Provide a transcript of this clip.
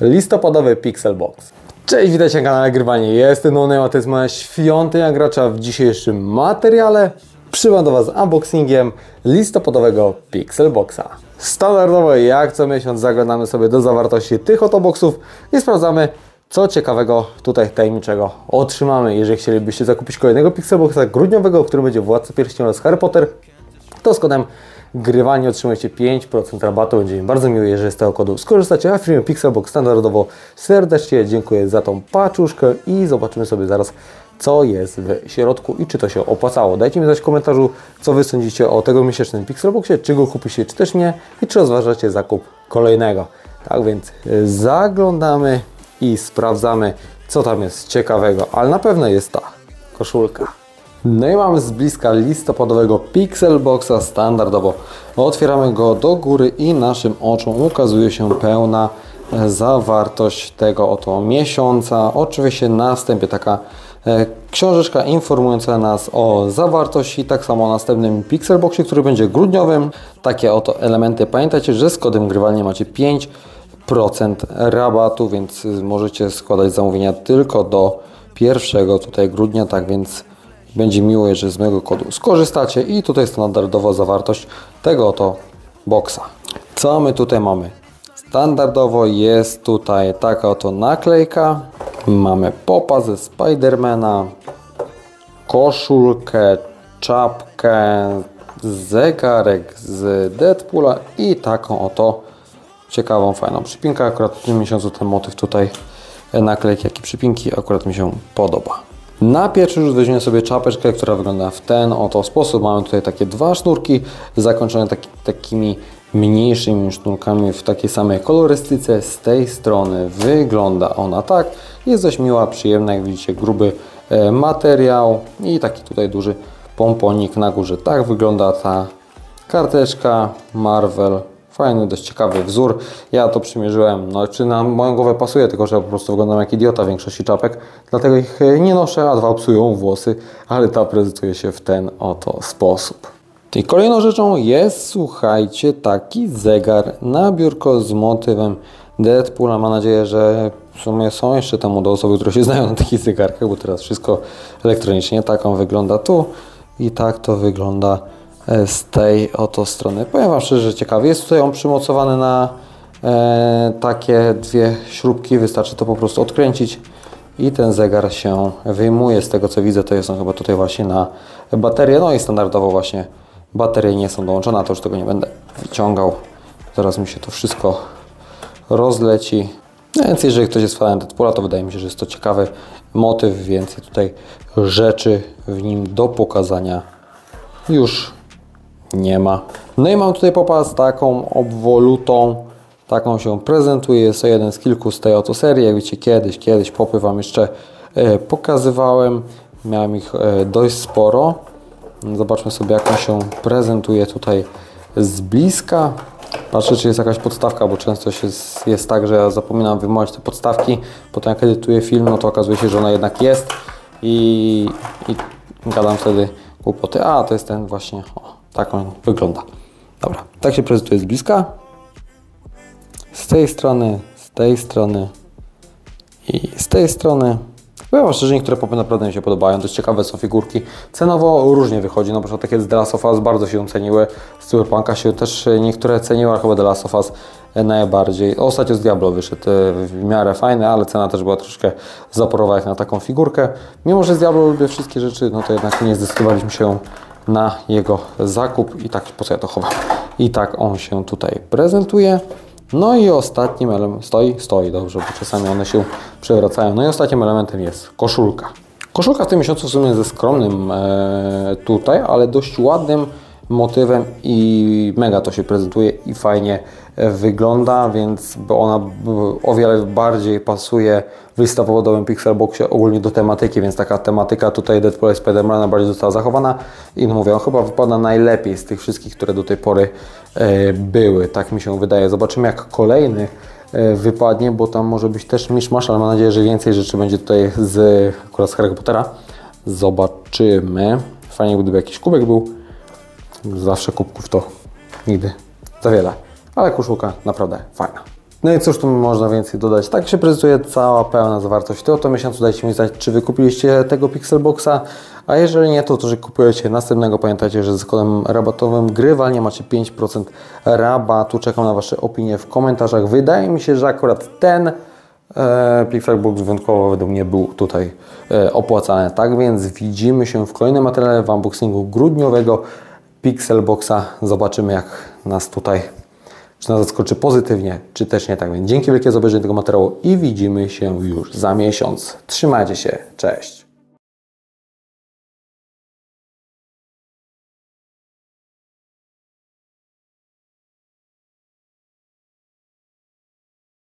listopadowy Pixel Box. Cześć, witajcie na kanale Grywanie. Jestem Nonem, a to jest moja świątynia gracza w dzisiejszym materiale. Przybywam do Was z unboxingiem listopadowego Pixel Boxa. Standardowo jak co miesiąc zaglądamy sobie do zawartości tych oto boxów i sprawdzamy co ciekawego tutaj tajemniczego otrzymamy. Jeżeli chcielibyście zakupić kolejnego Pixelboxa grudniowego, w którym będzie Władca Pierścieni oraz Harry Potter, to z kodem grywanie otrzymujecie 5% rabatu. Będzie mi bardzo miło, jeżeli z tego kodu skorzystacie. A firmie Pixelbox standardowo serdecznie dziękuję za tą paczuszkę i zobaczymy sobie zaraz, co jest w środku i czy to się opłacało. Dajcie mi znać w komentarzu, co Wy sądzicie o tego miesięcznym Pixelboxie, czy go kupicie, czy też nie i czy rozważacie zakup kolejnego. Tak więc y, zaglądamy i sprawdzamy, co tam jest ciekawego, ale na pewno jest ta koszulka. No i mamy z bliska listopadowego Pixelboxa standardowo. Otwieramy go do góry i naszym oczom ukazuje się pełna e, zawartość tego oto miesiąca. Oczywiście na taka e, książeczka informująca nas o zawartości, tak samo o następnym Pixelboxie, który będzie grudniowym. Takie oto elementy. Pamiętajcie, że z kodem grywalnie macie 5 procent rabatu, więc możecie składać zamówienia tylko do 1 tutaj grudnia, tak więc będzie miło, jeżeli z mojego kodu skorzystacie i tutaj standardowo zawartość tego oto boxa. Co my tutaj mamy? Standardowo jest tutaj taka oto naklejka. Mamy popa ze Spidermana, koszulkę, czapkę, zegarek z Deadpoola i taką oto ciekawą, fajną przypinkę. Akurat w tym miesiącu ten motyw tutaj naklejki, jak i przypinki akurat mi się podoba. Na pierwszy rzut weźmiemy sobie czapeczkę, która wygląda w ten oto sposób. Mamy tutaj takie dwa sznurki zakończone taki, takimi mniejszymi sznurkami w takiej samej kolorystyce. Z tej strony wygląda ona tak. Jest dość miła, przyjemna, jak widzicie gruby e, materiał i taki tutaj duży pomponik na górze. Tak wygląda ta karteczka Marvel Fajny, dość ciekawy wzór. Ja to przymierzyłem, no czy na moją głowę pasuje, tylko że po prostu wyglądam jak idiota w większości czapek, dlatego ich e, nie noszę, a dwa psują włosy, ale ta prezentuje się w ten oto sposób. I kolejną rzeczą jest, słuchajcie, taki zegar na biurko z motywem Deadpoola. Mam nadzieję, że w sumie są jeszcze temu do osoby, które się znają na takich zegarkach, bo teraz wszystko elektronicznie. Tak on wygląda tu i tak to wygląda z tej oto strony. Powiem Wam szczerze, że ciekawy. Jest tutaj on przymocowany na e, takie dwie śrubki. Wystarczy to po prostu odkręcić i ten zegar się wyjmuje. Z tego co widzę, to jest on chyba tutaj właśnie na baterię. No i standardowo właśnie baterie nie są dołączone, to już tego nie będę wyciągał. Zaraz mi się to wszystko rozleci. No więc jeżeli ktoś jest fanem Deadpoola, to wydaje mi się, że jest to ciekawy motyw, więcej tutaj rzeczy w nim do pokazania już nie ma. No i mam tutaj popa z taką obwolutą, taką się prezentuje, jest to jeden z kilku z tej oto serii, jak wiecie kiedyś, kiedyś popy Wam jeszcze e, pokazywałem, miałem ich e, dość sporo. Zobaczmy sobie jak on się prezentuje tutaj z bliska. Patrzę, czy jest jakaś podstawka, bo często jest, jest tak, że ja zapominam wyjmować te podstawki. Potem jak edytuję film, no to okazuje się, że ona jednak jest i, i gadam wtedy głupoty. A, to jest ten właśnie, tak on wygląda. Dobra, tak się prezentuje z bliska. Z tej strony, z tej strony i z tej strony. Powiem szczerze, niektóre popy naprawdę mi się podobają, dość ciekawe są figurki. Cenowo różnie wychodzi, no przykład takie z The Last of Us bardzo się ceniły, z Cyberpunka się też niektóre ceniły, ale chyba The Last of Us najbardziej. Ostatnio z Diablo wyszedł w miarę fajny, ale cena też była troszkę zaporowa jak na taką figurkę. Mimo, że z Diablo lubię wszystkie rzeczy, no to jednak nie zdecydowaliśmy się na jego zakup i tak po co ja to chowam. I tak on się tutaj prezentuje. No i ostatnim elementem, stoi, stoi dobrze, bo czasami one się przewracają. No i ostatnim elementem jest koszulka. Koszulka w tym miesiącu w sumie ze skromnym e, tutaj, ale dość ładnym motywem i mega to się prezentuje i fajnie wygląda, więc ona o wiele bardziej pasuje w listopadowym Pixelboxie ogólnie do tematyki, więc taka tematyka tutaj Deadpool Spidermana bardziej została zachowana i no mówię, on chyba wypada najlepiej z tych wszystkich, które do tej pory e, były, tak mi się wydaje. Zobaczymy jak kolejny e, wypadnie, bo tam może być też miszmasz, ale mam nadzieję, że więcej rzeczy będzie tutaj z akurat z Harry Pottera. Zobaczymy. Fajnie gdyby jakiś kubek był. Zawsze kubków to nigdy za wiele ale koszulka naprawdę fajna. No i cóż tu można więcej dodać? Tak się prezentuje cała pełna zawartość. To oto miesiącu dajcie mi znać, czy wy kupiliście tego Pixelboxa, a jeżeli nie, to to, że kupujecie następnego. Pamiętajcie, że z kodem rabatowym grywalnie macie 5% rabatu. Czekam na Wasze opinie w komentarzach. Wydaje mi się, że akurat ten e, Pixelbox wyjątkowo według mnie był tutaj e, opłacany. Tak więc widzimy się w kolejnym materiale w unboxingu grudniowego Pixelboxa. Zobaczymy jak nas tutaj czy nas zaskoczy pozytywnie, czy też nie tak. Więc dzięki wielkie za obejrzenie tego materiału i widzimy się już za miesiąc. Trzymajcie się, cześć!